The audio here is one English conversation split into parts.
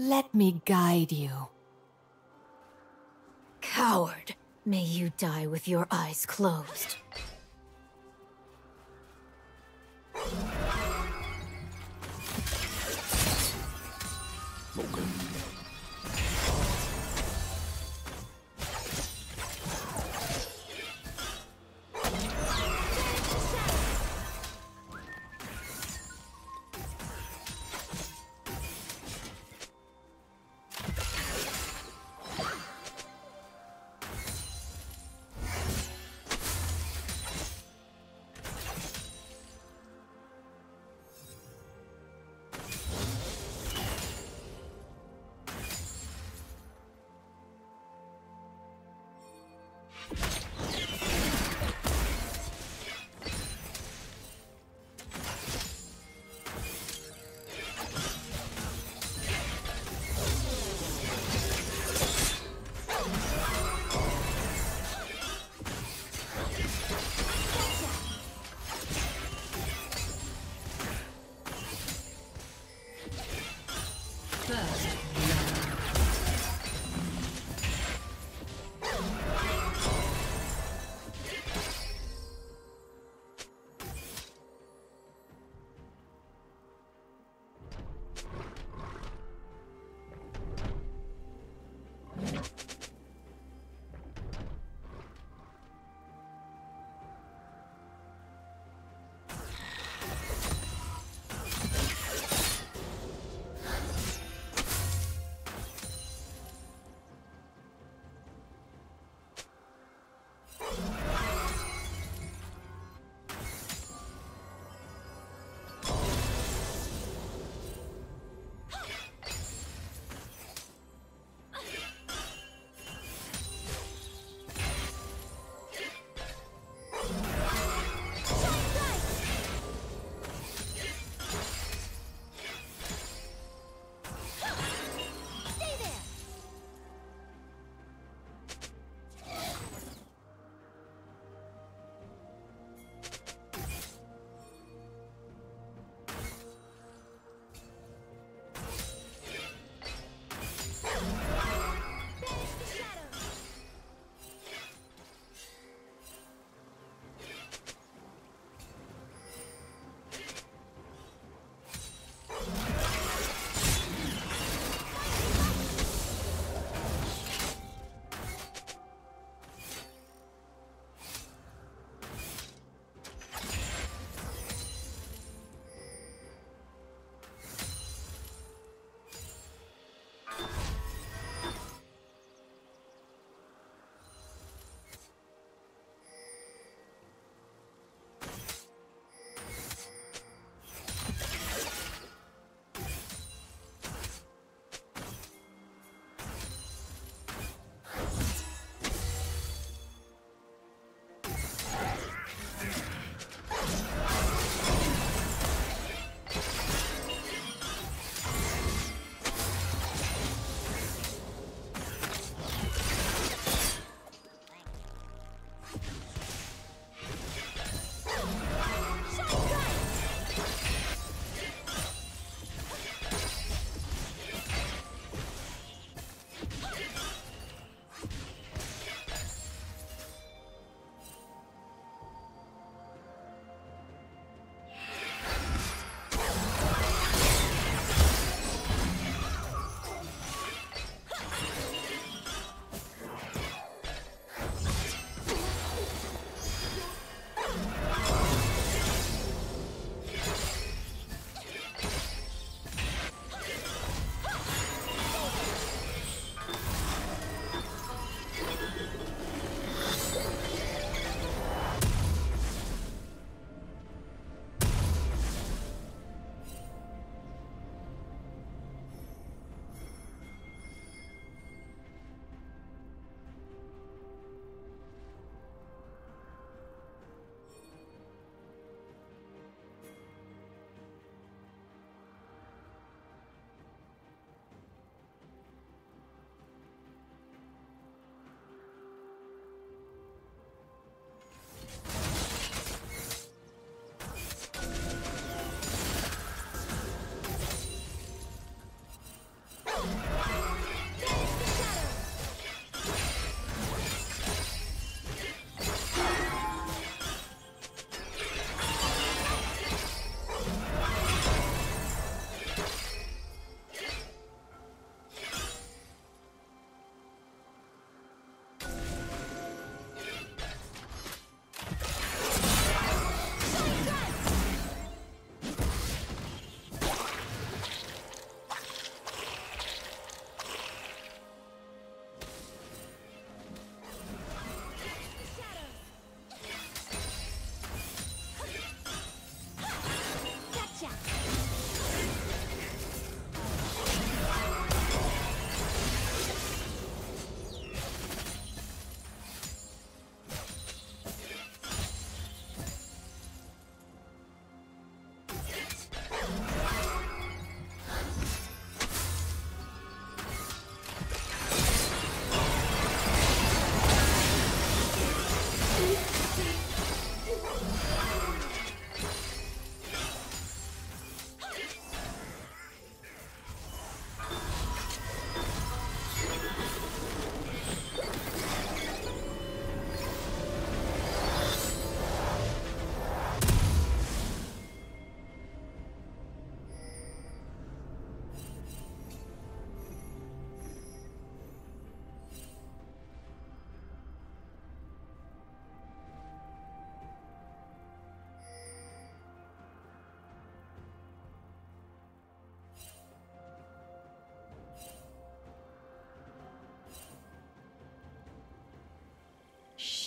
Let me guide you. Coward! May you die with your eyes closed. First.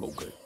ok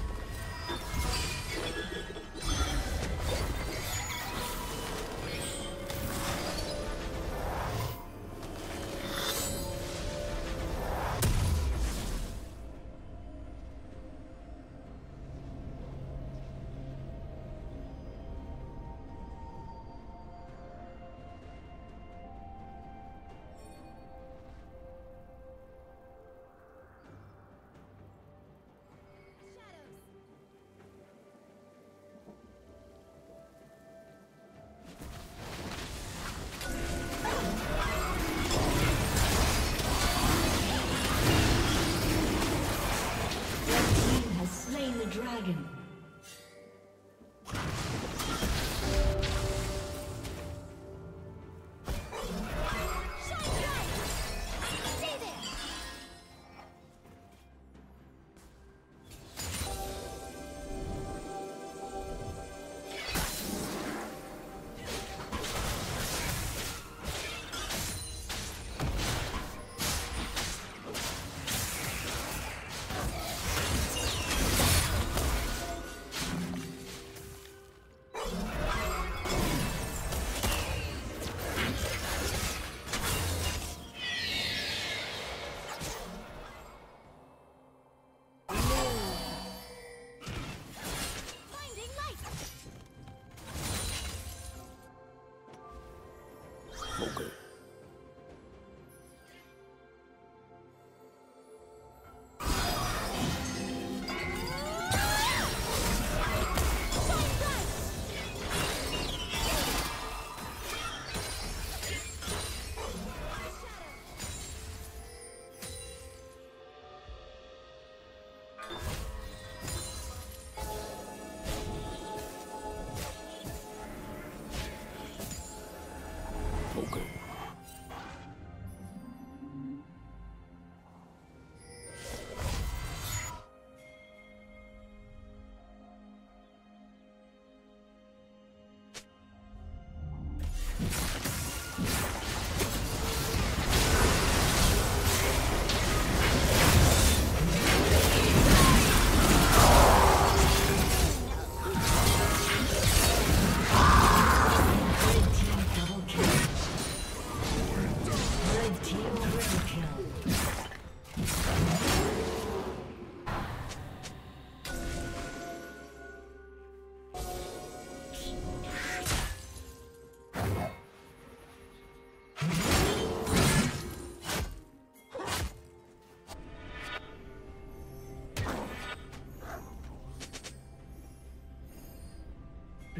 Okay.